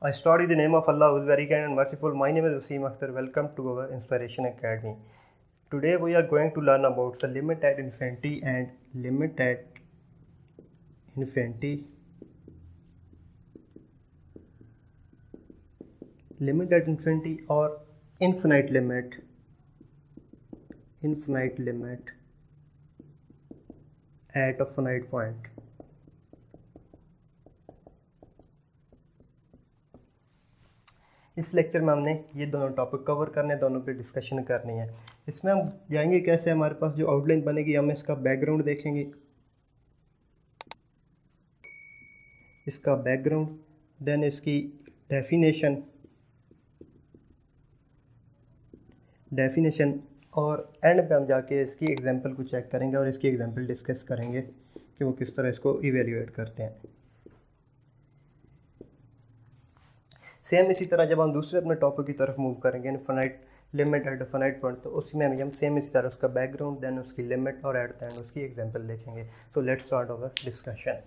I in the name of Allah who is very kind and merciful. My name is Wasim Akhtar. Welcome to our Inspiration Academy. Today we are going to learn about the limit at infinity and limit at infinity. Limit at infinity or infinite limit. Infinite limit at a finite point. इस lecture में हमने ये दोनों topic cover करने हैं दोनों पे discussion करनी है। इसमें हम जाएँगे कैसे हमारे पास जो आउटलाइन बनेगी, हम इसका बैकग्राउंड देखेंगे। इसका बैकग्राउंड देन इसकी डेफिनेशन डेफिनेशन और एंड पे हम जाके इसकी एग्जांपल को चेक करेंगे और इसकी एग्जांपल डिस्कस करेंगे कि वो किस तरह इसको इवेल्यूएट करते हैं। सेम इसी तरह जब हम दूसरे अपने टॉपिक की तरफ़ मूव करेंगे infinite limit at finite point तो उसमें हम सेम इसी तरह उसका बैकग्राउंड देन उसकी लिमिट और एट द एंड उसकी एग्जांपल देखेंगे। तो लेट्स स्टार्ट अवर डिस्कशन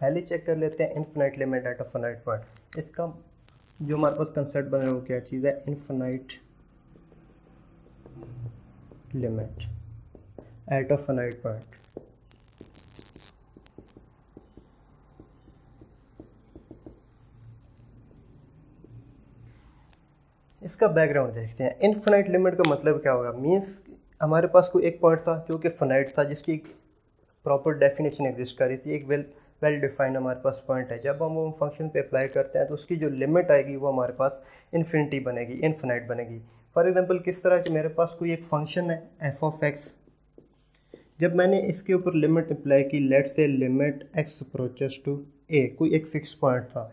पहले चेक कर लेते हैं infinite limit at finite point इसका जो हमारे पास कंसेप्ट बन रहा है वो क्या चीज़ है? Infinite limit at a finite point. इसका बैकग्राउंड देखते हैं। इनफिनाइट लिमिट का मतलब क्या होगा? मींस हमारे पास कोई एक पॉइंट था जो कि फिनाइट था, जिसकी एक प्रॉपर डेफिनेशन एग्जिस्ट कर रही थी। एक वेल वेल डिफाइंड हमारे पास पॉइंट है। जब हम वो फ़ंक्शन पे अप्लाई करते हैं तो उसकी जो लिमिट आएगी, वो हमारे पास इन्फिनिटी बनेगी इनफिनाइट बनेगी। फॉर एग्जांपल किस तरह कि मेरे पास कोई एक फ़ंक्शन है एफ़ ऑफ़ एक्स जब मैंने इसके ऊपर लिमिट अप्लाई की let say limit x approaches to a कोई एक फिक्स पॉइंट था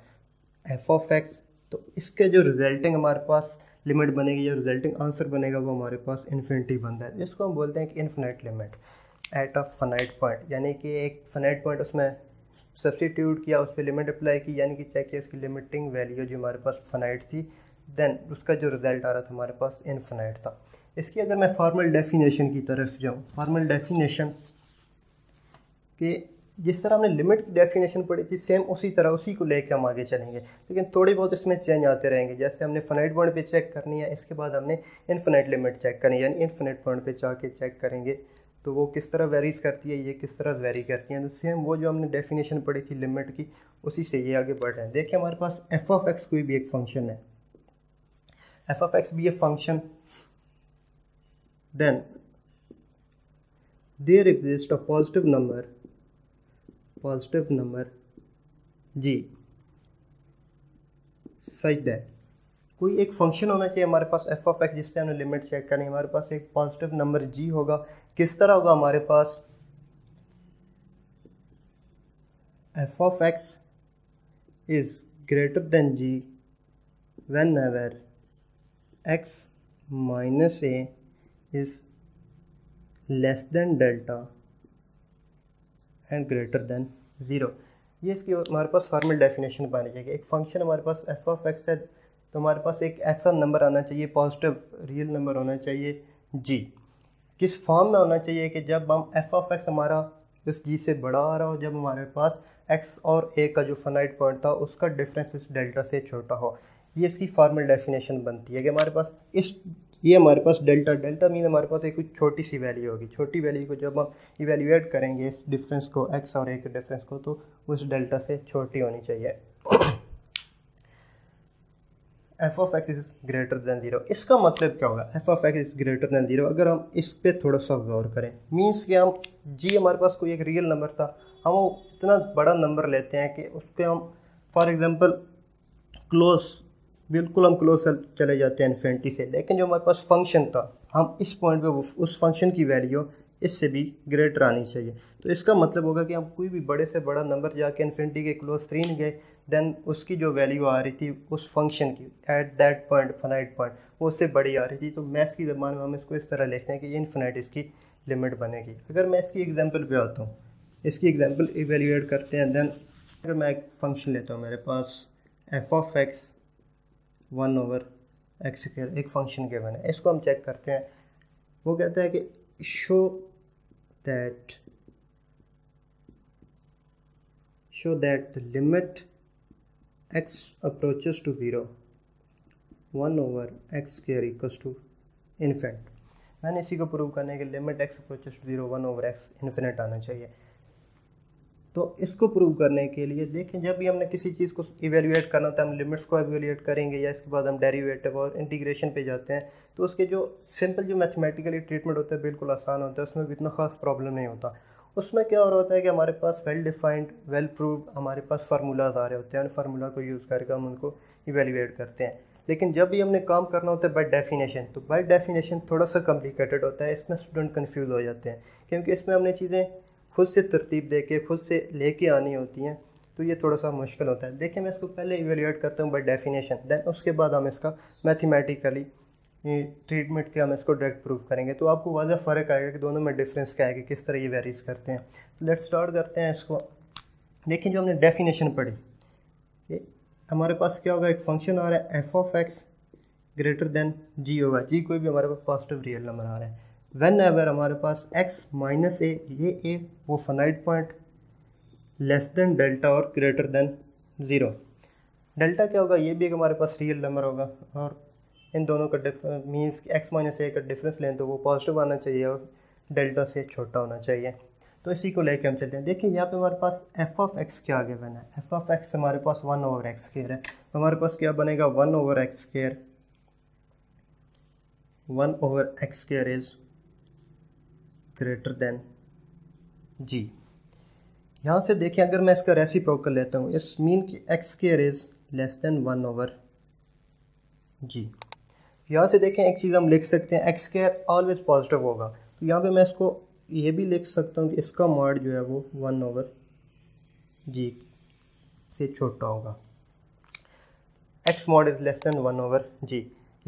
एफ़ ऑफ़ एक्स तो इसके जो रिजल्टिंग हमारे पास लिमिट बनेगी या रिजल्टिंग आंसर बनेगा, वो हमारे पास इन्फिनिटी बनता है। जिसको हम बोलते हैं कि infinite limit at a finite point यानी कि एक फनाइट पॉइंट उसमें सब्सटीट्यूट किया, उस पर लिमिट अप्लाई की, यानी कि चेक किया, उसकी लिमिटिंग वैल्यू जो हमारे पास फनाइट थी देन उसका जो रिज़ल्ट आ रहा था हमारे पास इनफिनाइट था। इसकी अगर मैं फार्मल डेफिनेशन की तरफ़ जाऊँ फार्मल डेफिनेशन के जिस तरह हमने लिमिट की डेफिनेशन पढ़ी थी सेम उसी तरह, उसी को लेकर हम आगे चलेंगे। लेकिन थोड़ी बहुत इसमें चेंज आते रहेंगे। जैसे हमने फनाइट पॉइंट पे चेक करनी है, इसके बाद हमने इनफिनाइट लिमिट चेक करनी है, यानी इनफिनाइट पॉइंट पे जाके चेक करेंगे तो वो किस तरह वेरीज करती है, ये किस तरह वेरी करती हैं। तो सेम वो जो हमने डेफिनेशन पढ़ी थी लिमिट की, उसी से ये आगे बढ़ रहे हैं। देखिए हमारे पास एफ़ ऑफ़ एक्स कोई भी एक फ़ंक्शन है। F of x be a function, then there exists a positive number positive number g such that कोई एक फ़ंक्शन होना चाहिए हमारे पास एफ़ ऑफ़ एक्स जिस पे हमने लिमिट चेक करनी है, हमारे पास एक पॉजिटिव नंबर जी होगा। किस तरह होगा हमारे पास? F of x is greater than g whenever x minus a is less than delta and greater than zero ये इसकी हमारे पास फॉर्मल डेफिनेशन पानी चाहिए एक फ़ंक्शन हमारे पास एफ़ ऑफ़ एक्स है तो हमारे पास एक ऐसा नंबर आना चाहिए पॉजिटिव रियल नंबर होना चाहिए जी किस फॉर्म में होना चाहिए कि जब हम एफ़ ऑफ़ एक्स हमारा इस जी से बड़ा आ रहा हो, जब हमारे पास एक्स और ए का जो फनाइट पॉइंट था, उसका डिफरेंस इस डेल्टा से छोटा हो। ये इसकी फॉर्मल डेफिनेशन बनती है कि हमारे पास इस, ये हमारे पास डेल्टा डेल्टा मीन हमारे पास एक कुछ छोटी सी वैल्यू होगी। छोटी वैल्यू को जब हम इवेल्यूएट करेंगे इस डिफरेंस को एक्स और ए के डिफरेंस को तो उस डेल्टा से छोटी होनी चाहिए। F of x is greater than zero इसका मतलब क्या होगा? F of x is greater than zero अगर हम इस पर थोड़ा सा गौर करें मीन्स कि हम जी हमारे पास कोई एक रियल नंबर था, हम वो इतना बड़ा नंबर लेते हैं कि उसके हम फॉर एग्ज़ाम्पल क्लोज बिल्कुल हम क्लोज चले जाते हैं इन्फिनिटी से। लेकिन जो हमारे पास फ़ंक्शन था, हम इस पॉइंट पे उस फ़ंक्शन की वैल्यू इससे भी ग्रेटर आनी चाहिए। तो इसका मतलब होगा कि हम कोई भी बड़े से बड़ा नंबर जाके इन्फिनिटी के क्लोज थ्री नहीं गए देन उसकी जो वैल्यू आ रही थी, उस फ़ंक्शन की at that point finite point वो उससे बड़ी आ रही थी। तो मैथ्स की ज़बान में हम इसको इस तरह लिखते हैं कि इनफिनाइट इसकी लिमिट बनेगी। अगर मैं इसकी एग्ज़ाम्पल पर आता हूँ, इसकी एग्ज़ाम्पल इवेल्यूएट करते हैं देन अगर मैं एक फ़ंक्शन लेता हूँ, मेरे पास f of x one over x square एक फ़ंक्शन गिवन है। इसको हम चेक करते हैं। वो कहता है कि show that show that the limit x approaches to 0 1 over x square equals to infinite मैंने इसी को प्रूव करने के limit x approaches to zero one over x infinite आना चाहिए। तो इसको प्रूव करने के लिए देखें, जब भी हमने किसी चीज़ को इवेल्यूएट करना होता है, हम लिमिट्स को एवेल्यूएट करेंगे या इसके बाद हम डेरिवेटिव और इंटीग्रेशन पे जाते हैं तो उसके जो सिंपल जो मैथमेटिकली ट्रीटमेंट होता है बिल्कुल आसान होता है, उसमें भी इतना खास प्रॉब्लम नहीं होता। उसमें क्या हो रहा होता है कि हमारे पास वेल डिफाइंड वेल प्रूव हमारे पास फार्मूलाज आ रहे होते हैं फार्मूला को यूज़ करके हम उनको इवेल्यूएट करते हैं। लेकिन जब भी हमने काम करना होता है बाय डेफिनेशन तो बाय डेफिनेशन थोड़ा सा कॉम्प्लिकेटेड होता है, इसमें स्टूडेंट कंफ्यूज हो जाते हैं, क्योंकि इसमें हमने चीज़ें खुद से तरतीब दे के खुद से लेके आनी होती हैं तो ये थोड़ा सा मुश्किल होता है। देखिए, मैं इसको पहले इवेल्यूएट करता हूँ बाई डेफिनेशन दैन उसके बाद हम इसका मैथमेटिकली ट्रीटमेंट से हम इसको डायरेक्ट प्रूव करेंगे। तो आपको वाजह फ़र्क आएगा कि दोनों में डिफरेंस क्या है, कि किस तरह ये वेरीज करते हैं। लेट स्टार्ट करते हैं इसको। देखिए, जो हमने डेफिनेशन पढ़ी, ये हमारे पास क्या होगा? एक फ़ंक्शन आ रहा है F of X greater than G होगा। जी कोई भी हमारे पास पॉजिटिव रियल नंबर आ रहा है। वेन एवर हमारे पास एक्स माइनस ए ये ए वो finite point less than delta और ग्रेटर देन ज़ीरो डेल्टा क्या होगा? ये भी एक हमारे पास रियल नंबर होगा। और इन दोनों का diff means x minus a का डिफरेंस लें तो वो पॉजिटिव आना चाहिए और डेल्टा से छोटा होना चाहिए। तो इसी को लेके हम चलते हैं। देखिए, यहाँ पे हमारे पास एफ़ ऑफ़ एक्स क्या आगे बना है। एफ़ ऑफ़ एक्स हमारे पास वन ओवर एक्स केयर है। तो हमारे पास क्या बनेगा? One over x square one over x square is greater than g. यहाँ से देखें, अगर मैं इसका रेसी प्रो कर लेता हूँ, इस मीन की x square is less than one over g. यहाँ से देखें, एक चीज़ हम लिख सकते हैं एक्स केयर ऑलवेज पॉजिटिव होगा। तो यहाँ पे मैं इसको ये भी लिख सकता हूँ कि इसका मॉड जो है वो वन ओवर जी से छोटा होगा। X mod is less than one over g.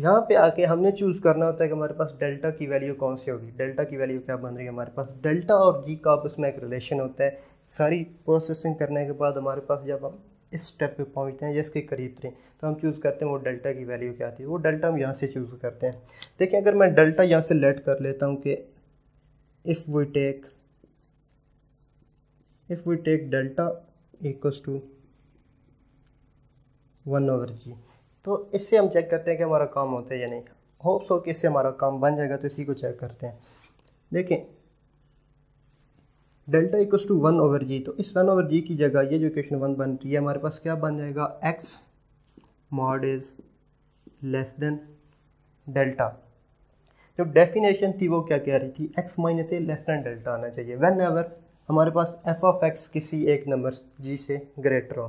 यहाँ पे आके हमने चूज़ करना होता है कि हमारे पास डेल्टा की वैल्यू कौन सी होगी? डेल्टा की वैल्यू क्या बन रही है हमारे पास? डेल्टा और जी का आपस में एक रिलेशन होता है। सारी प्रोसेसिंग करने के बाद हमारे पास जब हम इस स्टेप पे पहुँचते हैं, जिसके करीब थे तो हम चूज़ करते हैं वो डेल्टा की वैल्यू क्या थी। वो डेल्टा हम यहाँ से चूज़ करते हैं। देखिए, अगर मैं डेल्टा यहाँ से लेट कर लेता हूँ कि if we take if we take delta equals to one over g तो इससे हम चेक करते हैं कि हमारा काम होता है या नहीं। होप हो कि इससे हमारा काम बन जाएगा तो इसी को चेक करते हैं। देखें delta equals to one over g तो इस वन ओवर जी की जगह ये जो इक्वेशन वन बन रही है, हमारे पास क्या बन जाएगा? X mod is less than delta जो डेफिनेशन थी वो क्या कह रही थी? X minus a less than delta आना चाहिए। वेन एवर हमारे पास एफ़ ऑफ़ एक्स किसी एक नंबर जी से ग्रेटर हो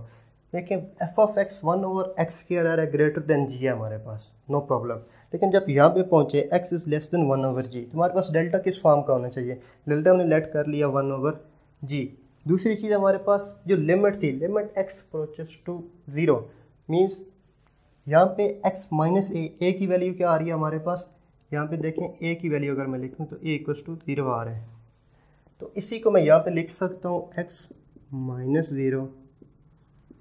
देखिए f of x one over x के आ रहा है ग्रेटर देन जी है हमारे पास। नो no प्रॉब्लम लेकिन जब यहाँ पे पहुँचे x is less than one over g तो हमारे पास डेल्टा किस फॉर्म का होना चाहिए? डेल्टा हमने लेट कर लिया वन ओवर जी दूसरी चीज़ हमारे पास जो लिमिट थी limit x approaches to zero means यहाँ पे एक्स माइनस ए ए की वैल्यू क्या आ रही है हमारे पास? यहाँ पे देखें ए की वैल्यू अगर मैं लिखूँ तो ए टू ज़ीरो आ रहा है। तो इसी को मैं यहाँ पे लिख सकता हूँ x minus zero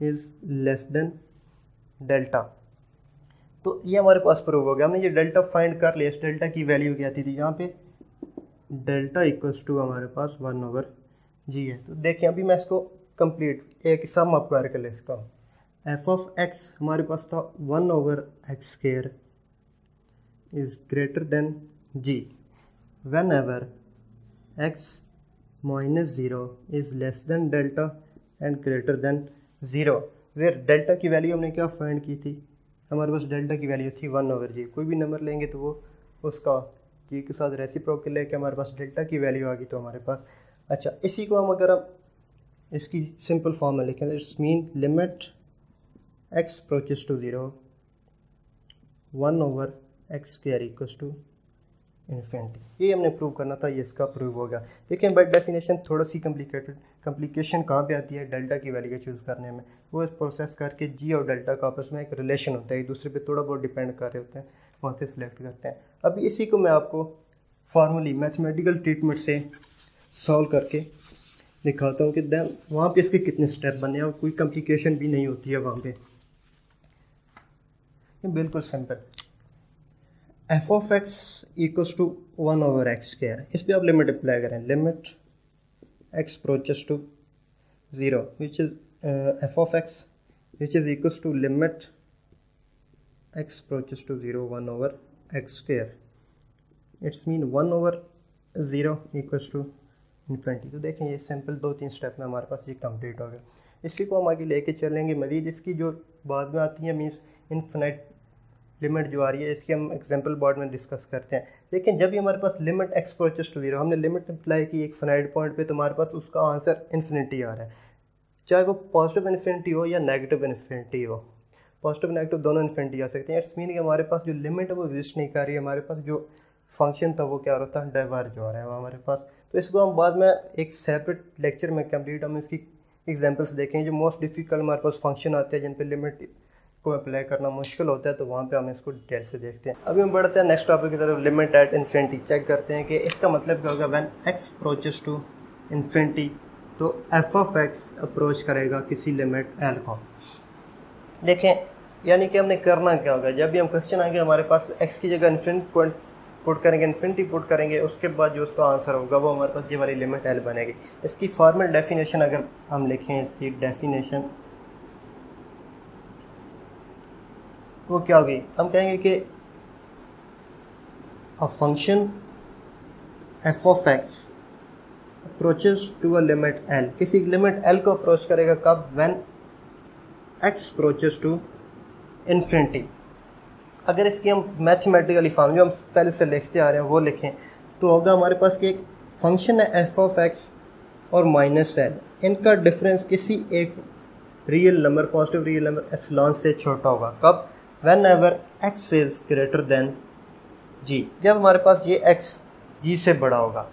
is less than delta तो ये हमारे पास प्रूव हो गया। हमने ये डेल्टा फाइंड कर लिया। इस डेल्टा की वैल्यू क्या थी, यहाँ पे डेल्टा इक्वल्स टू हमारे पास वन ओवर जी है। तो देखिए अभी मैं इसको कंप्लीट एक सम अप करके लिखता हूँ। एफ़ ऑफ़ एक्स हमारे पास था one over x square is greater than g whenever x minus zero is less than delta and greater than zero. Where delta की वैल्यू हमने क्या फाइंड की थी? हमारे पास डेल्टा की वैल्यू थी वन ओवर जी कोई भी नंबर लेंगे तो वो उसका जी के साथ रेसिप्रोक लेके हमारे पास डेल्टा की वैल्यू आ गई तो हमारे पास। अच्छा इसी को हम अगर हम इसकी सिंपल फॉर्म में लिखें it's mean limit x approaches to zero one over x square equals to infinity ये हमने प्रूव करना था, ये इसका प्रूव हो गया। देखिए बाई डेफिनेशन थोड़ा सी कम्प्लिकेटेड कम्प्लिकेशन कहाँ पे आती है? डेल्टा की वैल्यू चूज़ करने में। वो इस प्रोसेस करके जी और डेल्टा का आपस में एक रिलेशन होता है, एक दूसरे पे थोड़ा बहुत डिपेंड कर रहे होते हैं, वहाँ से सिलेक्ट करते हैं। अभी इसी को मैं आपको फार्मली मैथमेटिकल ट्रीटमेंट से सॉल्व करके दिखाता हूँ कि दैन वहाँ पे इसके कितने स्टेप बने हैं। और कोई कम्प्लिकेशन भी नहीं होती है वहाँ पे। बिल्कुल simple f of x equals to one over x square इस पर आप लिमिट अप्लाई करें। Limit x approaches to 0 which is uh, f of x which is to limit x approaches to 0 1 over x square. It's mean 1 over 0 equals to infinity तो देखें ये simple दो तीन step में हमारे पास ये कंप्लीट हो गया। इसी को हम आगे लेके चलेंगे। मजीद इसकी जो बाद में आती है मीन्स इनफिनाइट लिमिट जो आ रही है, इसकी हम एग्ज़ाम्पल बोर्ड में डिस्कस करते हैं। लेकिन जब भी हमारे पास limit x approaches to zero हमने लिमिट अप्लाई की एक फाइनाइट पॉइंट पे तो हमारे पास उसका आंसर इन्फिनिटी आ रहा है। चाहे वो पॉजिटिव इन्फिनिटी हो या नेगेटिव इन्फिनिटी हो पॉजिटिव नेगेटिव दोनों इन्फिनिटी आ सकते हैं। इट्स मीन कि हमारे पास जो लिमिट है, वो एग्जिस्ट नहीं कर रही है। हमारे पास जो फ़ंक्शन था, वो क्या हो रहा था? डाइवर्ज हो रहा है। हमारे पास तो इसको हम बाद में एक सेपरेट लेक्चर में कंप्लीट हम इसकी एग्जांपल्स देखेंगे। जो मोस्ट डिफ़िकल्ट हमारे पास फ़ंक्शन आते हैं, जिन पे लिमिट को अप्लाई करना मुश्किल होता है तो वहाँ पे हम इसको डिटेल से देखते हैं। अभी हम बढ़ते हैं नेक्स्ट टॉपिक की तरफ़ लिमिट एट इन्फिनिटी चेक करते हैं कि इसका मतलब क्या होगा? When x approaches to infinity तो एफ़ ऑफ़ एक्स अप्रोच करेगा किसी लिमिट एल को। देखें, यानी कि हमने करना क्या होगा? जब भी हम क्वेश्चन आएँगे, हमारे पास एक्स की जगह इन्फिनिट पॉइंट पुट करेंगे इन्फिनिटी पुट करेंगे, उसके बाद जो उसका आंसर होगा, वो हमारे पास ये वाली लिमिट एल बनेगी। इसकी फॉर्मल डेफिनेशन अगर हम लिखें, इसकी डेफिनेशन वो क्या होगी हम कहेंगे कि a function f of x approaches to a limit L किसी लिमिट एल को अप्रोच करेगा कब? When x approaches to infinity अगर इसकी हम मैथमेटिकली फॉर्म जो हम पहले से लिखते आ रहे हैं, वो लिखें तो होगा हमारे पास कि एक फ़ंक्शन है एफ़ ऑफ़ एक्स और माइनस एल इनका डिफरेंस किसी एक real number positive real number epsilon से छोटा होगा। कब? Whenever x is greater than g जब हमारे पास ये एक्स जी से बड़ा होगा,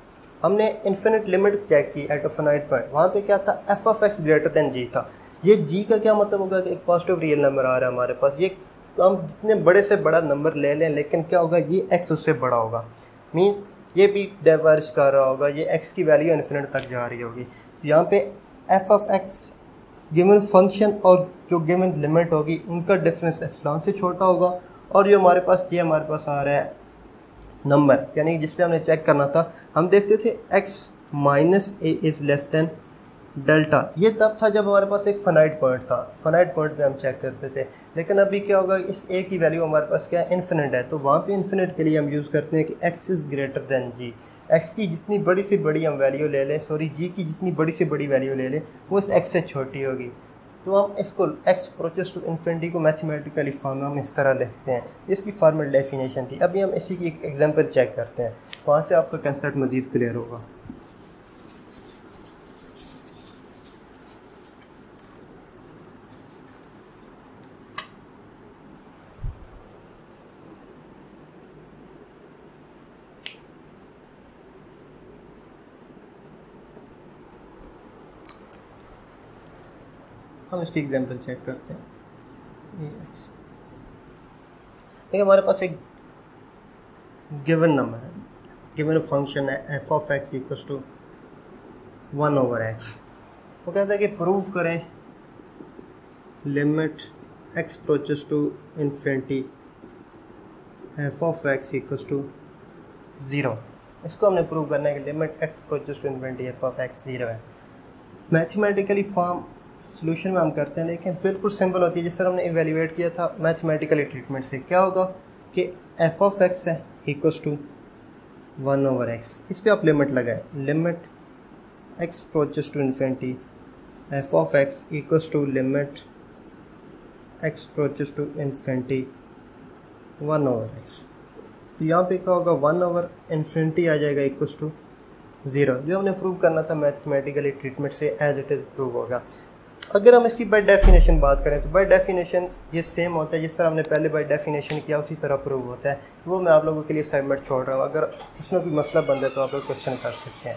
हमने इन्फिनिट लिमिट चेक की एट ऑफनाइट पॉइंट वहाँ पे क्या था? F of x greater than g था। ये जी का क्या मतलब होगा कि एक पॉजिटिव रियल नंबर आ रहा है हमारे पास? ये हम जितने बड़े से बड़ा नंबर ले लें, लेकिन क्या होगा? ये एक्स उससे बड़ा होगा। मीन्स ये भी डाइवर्ज कर रहा होगा, ये एक्स की वैल्यू इन्फिनिट तक जा रही होगी। यहाँ पे f of x given function और जो गिवन लिमिट होगी, उनका डिफरेंस एप्सलॉन से छोटा होगा और जो हमारे पास, ये हमारे पास आ रहा है नंबर यानी जिस पे हमने चेक करना था, हम देखते थे x minus a is less than delta ये तब था जब हमारे पास एक फनाइट पॉइंट था। फनाइट पॉइंट पे हम चेक करते थे। लेकिन अभी क्या होगा, इस ए की वैल्यू हमारे पास क्या है? इन्फिनिट है। तो वहाँ पे इन्फिनिट के लिए हम यूज़ करते हैं कि x is greater than G x की जितनी बड़ी से बड़ी हम वैल्यू ले लें सॉरी जी की जितनी बड़ी से बड़ी वैल्यू ले लें, वो इस एक्स से छोटी होगी। तो हम इसको एक्स प्रोचेस टू इन्फिनिटी को मैथमेटिकली फॉर्म हम इस तरह लिखते हैं। इसकी फॉर्मल डेफिनेशन थी। अभी हम इसी की एक एग्ज़ाम्पल चेक करते हैं। वहाँ से आपका कंसेप्ट मज़ीद क्लियर होगा। हम इसकी एग्जांपल चेक करते हैं। देखिए, हमारे पास एक गिवन नंबर है। गिवन फ़ंक्शन है f of x equals to one over x वो कहता है कि प्रूव करें limit x approaches to infinity f of x equals to zero इसको हमने प्रूव करना है कि limit x approaches to infinity f of x zero है। मैथमेटिकली फॉर्म सोल्यूशन में हम करते हैं। देखें बिल्कुल सिंपल होती है। जिस तरह हमने इवेल्यूएट किया था मैथमेटिकली ट्रीटमेंट से। क्या होगा कि एफ़ ऑफ़ एक्स है equals to one over x इस पर आप लिमिट लगाएँ। Limit x approaches to infinity f of x equals to limit x approaches to infinity one over x तो यहाँ पे क्या होगा? वन ओवर इन्फिनिटी आ जाएगा इक्वस टू ज़ीरो जो हमने प्रूव करना था मैथमेटिकली ट्रीटमेंट से एज इट इज़ प्रूव होगा। अगर हम इसकी बाई डेफिनेशन बात करें तो बाई डेफिनेशन ये सेम होता है, जिस तरह हमने पहले बाई डेफिनेशन किया, उसी तरह प्रूव होता है। तो वो मैं आप लोगों के लिए सेगमेंट छोड़ रहा हूँ। अगर उसमें कोई मसला बन जाए तो आप लोग क्वेश्चन कर सकते हैं।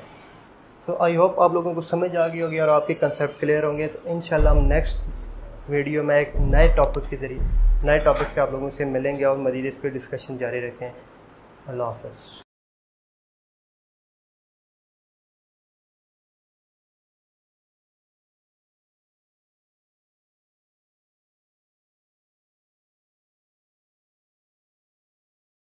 सो आई होप आप लोगों को समझ आ गई होगी और आपके कंसेप्ट क्लियर होंगे। तो इन हम नेक्स्ट वीडियो में एक नए टॉपिक के ज़रिए, नए टॉपिक से आप लोगों से मिलेंगे और मजीद इस पर डिस्कशन जारी रखें। अल्लाह हाफ़